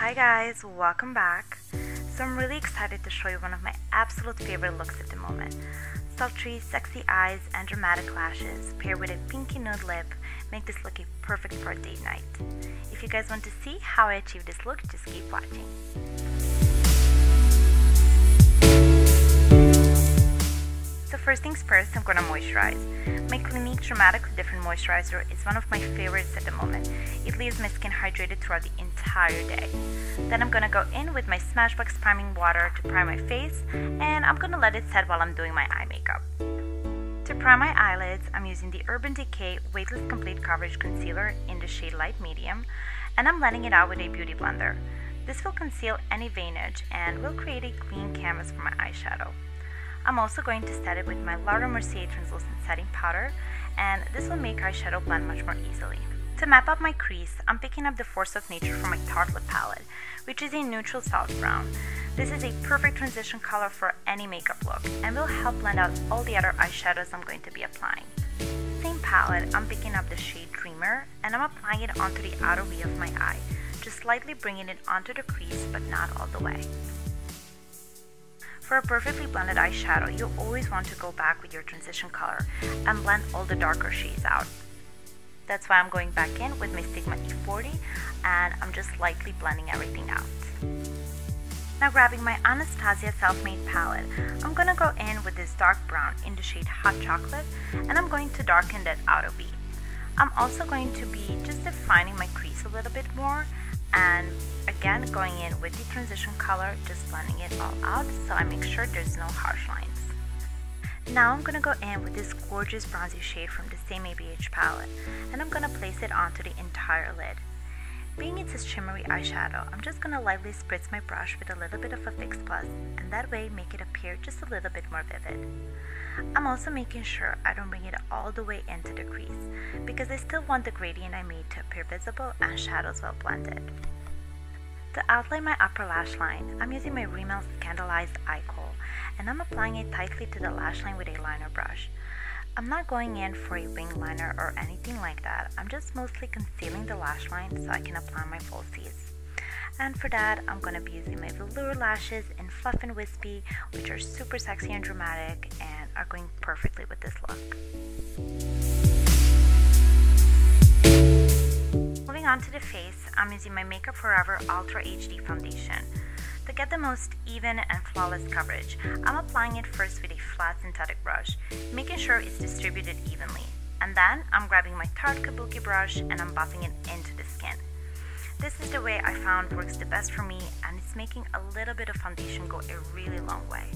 Hi guys, welcome back. So I'm really excited to show you one of my absolute favorite looks at the moment. Sultry, sexy eyes and dramatic lashes paired with a pinky nude lip make this look a perfect for a date night. If you guys want to see how I achieve this look, just keep watching. So first things first, I'm gonna moisturize. My Clinique Dramatically Different Moisturizer is one of my favorites at the moment. It leaves my skin hydrated throughout the entire day. Then I'm gonna go in with my Smashbox priming water to prime my face, and I'm gonna let it set while I'm doing my eye makeup. To prime my eyelids, I'm using the Urban Decay Weightless Complete Coverage Concealer in the shade Light Medium, and I'm blending it out with a beauty blender. This will conceal any veinage and will create a clean canvas for my eyeshadow. I'm also going to set it with my Laura Mercier translucent setting powder and this will make eyeshadow blend much more easily. To map out my crease, I'm picking up the Force of Nature from my Tartelette palette, which is a neutral soft brown. This is a perfect transition color for any makeup look and will help blend out all the other eyeshadows I'm going to be applying. Same palette, I'm picking up the shade Dreamer and I'm applying it onto the outer V of my eye, just slightly bringing it onto the crease but not all the way. For a perfectly blended eyeshadow, you always want to go back with your transition color and blend all the darker shades out. That's why I'm going back in with my Sigma E40 and I'm just lightly blending everything out. Now grabbing my Anastasia Self-Made palette, I'm gonna go in with this dark brown in the shade Hot Chocolate and I'm going to darken that outer V. I'm also going to be just defining my crease a little bit more and again going in with the transition color just blending it all out so I make sure there's no harsh lines. Now I'm gonna go in with this gorgeous bronzy shade from the same ABH palette and I'm gonna place it onto the entire lid. Being it's a shimmery eyeshadow, I'm just gonna lightly spritz my brush with a little bit of a Fix Plus and that way make it appear just a little bit more vivid. I'm also making sure I don't bring it all the way into the crease because I still want the gradient I made to appear visible and shadows well blended. To outline my upper lash line, I'm using my Rimmel Scandaleyes Eye and I'm applying it tightly to the lash line with a liner brush. I'm not going in for a wing liner or anything like that, I'm just mostly concealing the lash line so I can apply my falsies. And for that, I'm going to be using my velour lashes in Fluff and Wispy, which are super sexy and dramatic and are going perfectly with this look. Moving on to the face, I'm using my Makeup Forever Ultra HD Foundation. To get the most even and flawless coverage, I'm applying it first with a flat synthetic brush, making sure it's distributed evenly. And then I'm grabbing my Tarte Kabuki brush and I'm buffing it into the skin. This is the way I found works the best for me and it's making a little bit of foundation go a really long way.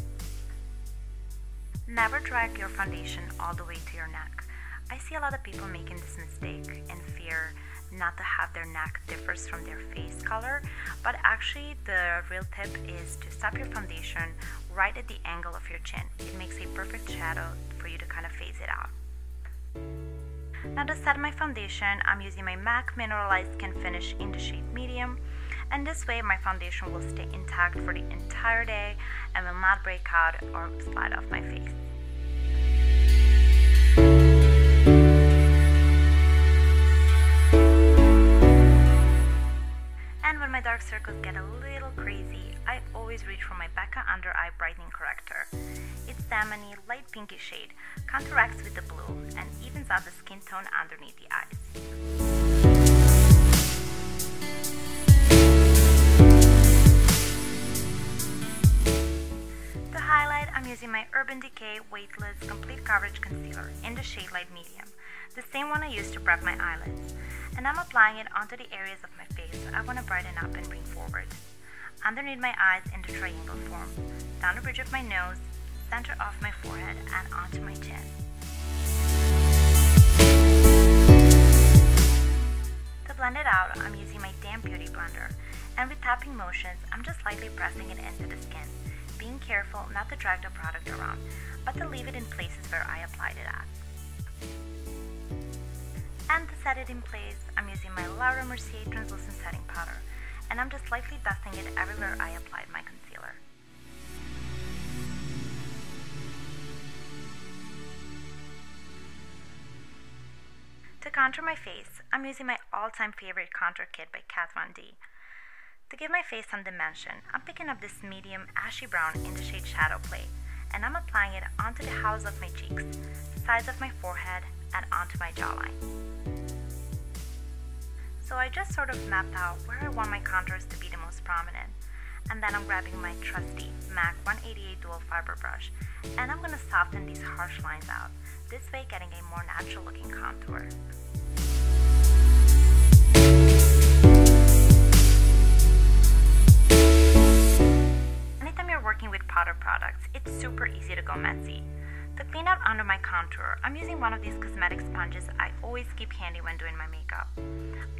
Never drag your foundation all the way to your neck. I see a lot of people making this mistake in fear not to have their neck differs from their face color, but actually the real tip is to stop your foundation right at the angle of your chin. It makes a perfect shadow for you to kind of phase it out. Now to set my foundation, I'm using my MAC Mineralized Skin Finish in the shade Medium. And this way my foundation will stay intact for the entire day and will not break out or slide off my face. For my Becca Under Eye Brightening Corrector. Its salmony, light pinky shade counteracts with the blue and evens out the skin tone underneath the eyes. To highlight, I'm using my Urban Decay Weightless Complete Coverage Concealer in the shade Light Medium, the same one I used to prep my eyelids, and I'm applying it onto the areas of my face I want to brighten up and bring forward. Underneath my eyes in the triangle form, down the bridge of my nose, center of my forehead, and onto my chin. To blend it out, I'm using my damp beauty blender, and with tapping motions, I'm just lightly pressing it into the skin, being careful not to drag the product around, but to leave it in places where I applied it at. And to set it in place, I'm using my Laura Mercier translucent setting powder, and I'm just lightly dusting it everywhere I applied my concealer. To contour my face, I'm using my all-time favorite contour kit by Kat Von D. To give my face some dimension, I'm picking up this medium ashy brown in the shade Shadow Play, and I'm applying it onto the hollows of my cheeks, sides of my forehead, and onto my jawline. So I just sort of mapped out where I want my contours to be the most prominent. And then I'm grabbing my trusty MAC 188 dual fiber brush and I'm going to soften these harsh lines out, this way getting a more natural looking contour. Anytime you're working with powder products, it's super easy to go messy. To clean out under my contour, I'm using one of these cosmetic sponges I always keep handy when doing my makeup.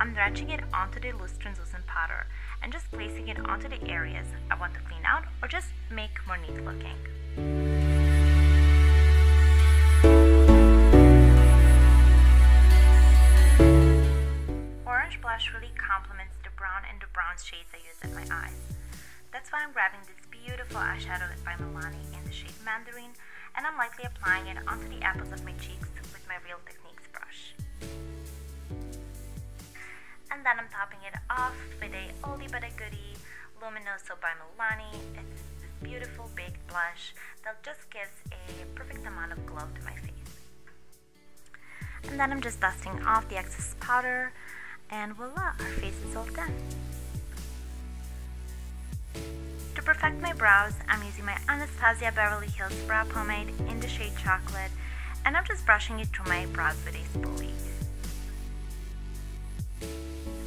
I'm dredging it onto the loose translucent powder and just placing it onto the areas I want to clean out or just make more neat looking. Orange blush really complements the brown and the bronze shades I use at my eyes. That's why I'm grabbing this beautiful eyeshadow by Milani in the shade Mandarin and I'm lightly applying it onto the apples of my cheeks with my Real Techniques brush. And then I'm topping it off with a oldie but a goodie Luminoso by Milani. It's this beautiful baked blush that just gives a perfect amount of glow to my face. And then I'm just dusting off the excess powder and voila, our face is all done. To perfect my brows, I'm using my Anastasia Beverly Hills Brow Pomade in the shade Chocolate, and I'm just brushing it through my brows with a spoolie.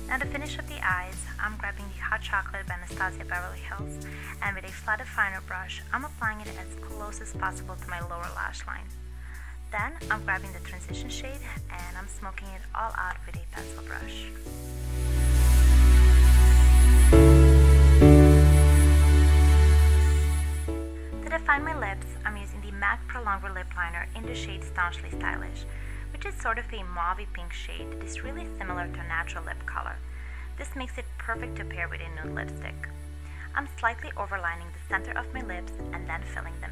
Now to finish up the eyes, I'm grabbing the Hot Chocolate by Anastasia Beverly Hills, and with a flat definer brush, I'm applying it as close as possible to my lower lash line. Then, I'm grabbing the transition shade, and I'm smoking it all out with a pencil brush. To define my lips, I'm using the MAC Pro Longwear Lip Liner in the shade Staunchly Stylish, which is sort of a mauve pink shade that is really similar to a natural lip color. This makes it perfect to pair with a nude lipstick. I'm slightly overlining the center of my lips and then filling them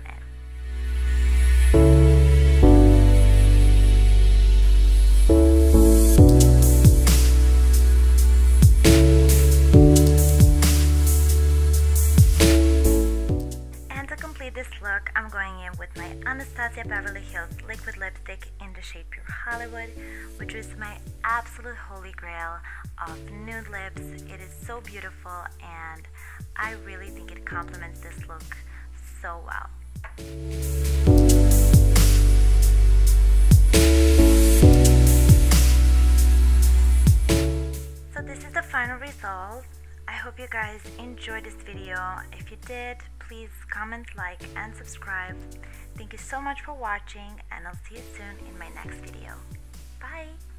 in. With my Anastasia Beverly Hills liquid lipstick in the shade Pure Hollywood, which is my absolute holy grail of nude lips. It is so beautiful and I really think it complements this look so well. So this is the final result. I hope you guys enjoyed this video. If you did, please comment, like, and subscribe. Thank you so much for watching, and I'll see you soon in my next video. Bye!